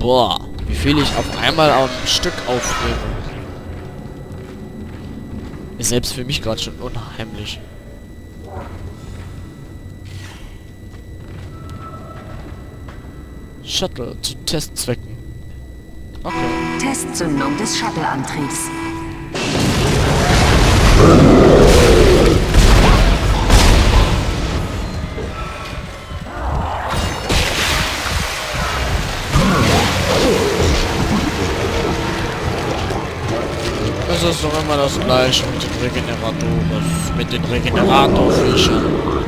Boah, wie viel ich auf einmal am Stück aufnehme. Ist selbst für mich gerade schon unheimlich. Shuttle zu Testzwecken. Okay. Testzündung des Shuttle-Antriebs. Es ist doch immer das gleiche mit den Regeneratoren, mit den Regeneratorfischern.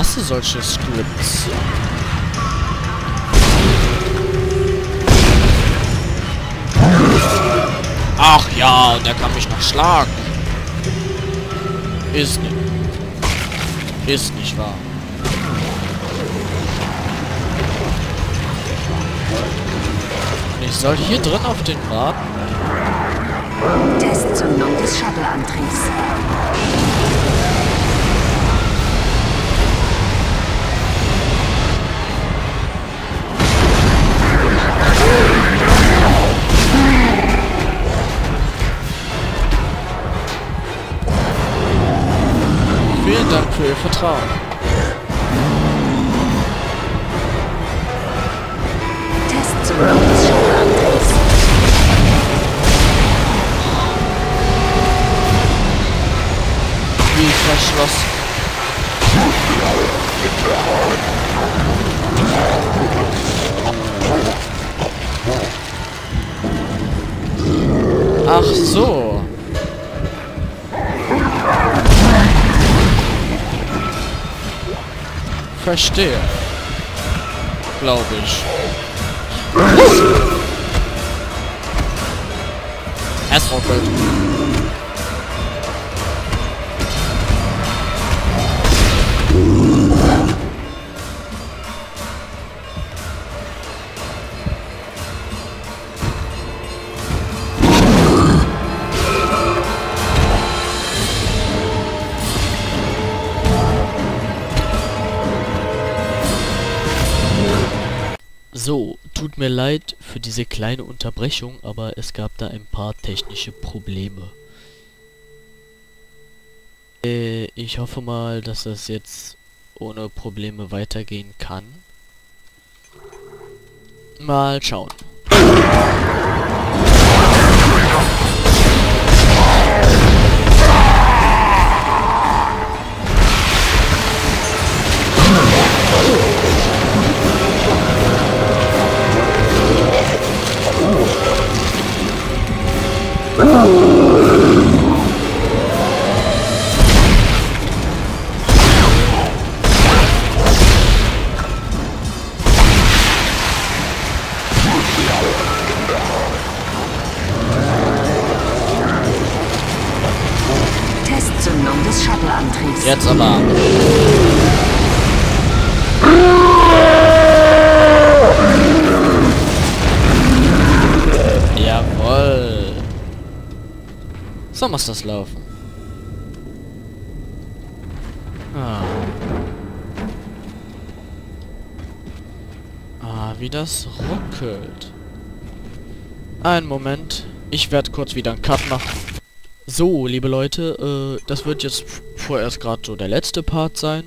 Hasse solche Scripts. Ach ja, und er kann mich noch schlagen. Ist nicht. Ist nicht wahr. Ich soll hier drin auf den warten? Testzündung des Shuttle-Antriebs. Vertrauen. Shuttle-Antriebs. Wie verschlossen. Ach so. Verstehe. Glaube ich. Es ruckelt. So, tut mir leid für diese kleine Unterbrechung, aber es gab da ein paar technische Probleme. Äh, ich hoffe mal, dass das jetzt ohne Probleme weitergehen kann. Mal schauen. Des Shuttle-Antriebs. Jetzt aber. Jawoll. So muss das laufen. Ah. Ah, wie das ruckelt. Einen Moment. Ich werde kurz wieder einen Cut machen. So, liebe Leute, äh, das wird jetzt vorerst gerade so der letzte Part sein.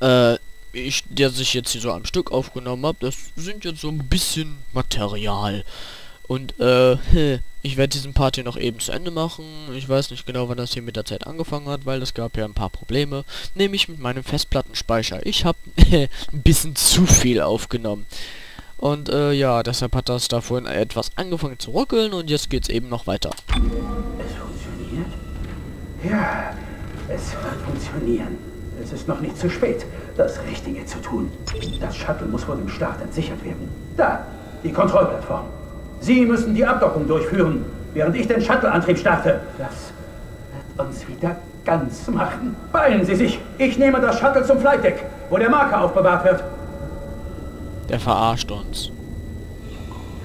Äh, ich, der sich jetzt hier so am Stück aufgenommen habe, das sind jetzt so ein bisschen Material. Und, äh, ich werde diesen Part hier noch eben zu Ende machen. Ich weiß nicht genau, wann das hier mit der Zeit angefangen hat, weil es gab ja ein paar Probleme. Nämlich mit meinem Festplattenspeicher. Ich habe ein bisschen zu viel aufgenommen. Und, äh, ja, deshalb hat das da vorhin etwas angefangen zu ruckeln und jetzt geht's eben noch weiter. Ja, es hat funktionieren. Es ist noch nicht zu spät, das Richtige zu tun. Das Shuttle muss vor dem Start entsichert werden. Da, die Kontrollplattform. Sie müssen die Abdockung durchführen, während ich den Shuttle-Antrieb starte. Das wird uns wieder ganz machen. Beeilen Sie sich. Ich nehme das Shuttle zum Flightdeck, wo der Marker aufbewahrt wird. Der verarscht uns.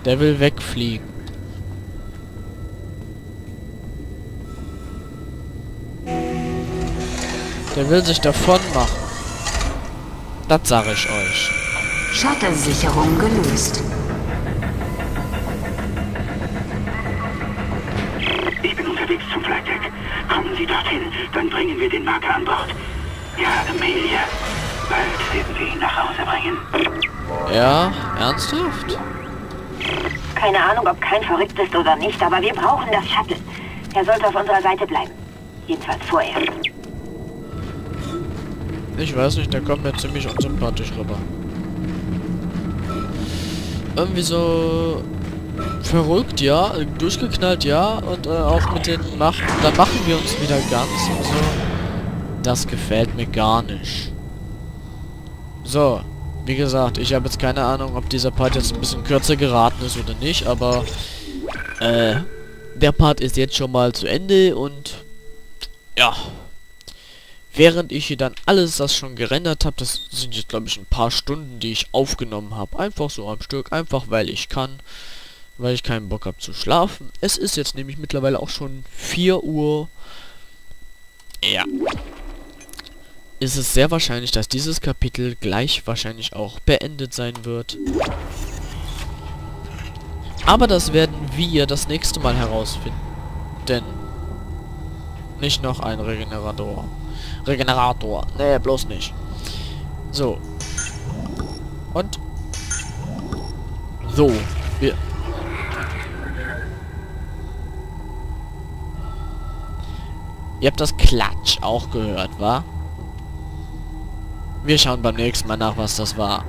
Der will wegfliegen. Der will sich davon machen. Das sage ich euch. Shuttle-Sicherung gelöst. Ich bin unterwegs zum Flightdeck. Kommen Sie dorthin, dann bringen wir den Marker an Bord. Ja, Amelia. Bald werden wir ihn nach Hause bringen. Ja, ernsthaft? Keine Ahnung, ob kein verrückt ist oder nicht, aber wir brauchen das Shuttle. Er sollte auf unserer Seite bleiben. Jedenfalls vorerst. Ich weiß nicht, der kommt mir ziemlich unsympathisch rüber. Irgendwie so verrückt, ja, durchgeknallt, ja, und äh, auch mit den machen, dann machen wir uns wieder ganz und so. Das gefällt mir gar nicht. So, wie gesagt, ich habe jetzt keine Ahnung, ob dieser Part jetzt ein bisschen kürzer geraten ist oder nicht, aber äh, der Part ist jetzt schon mal zu Ende und ja, Während ich hier dann alles das schon gerendert habe, das sind jetzt glaube ich ein paar Stunden, die ich aufgenommen habe. Einfach so am Stück, einfach weil ich kann, weil ich keinen Bock habe zu schlafen. Es ist jetzt nämlich mittlerweile auch schon 4 Uhr. Ja. Ist es sehr wahrscheinlich, dass dieses Kapitel gleich wahrscheinlich auch beendet sein wird. Aber das werden wir das nächste Mal herausfinden. Denn nicht noch ein Regenerator. Regenerator. Nee, bloß nicht. So. Und? So. Wir... Ihr habt das Klatsch auch gehört, wa? Wir schauen beim nächsten Mal nach, was das war.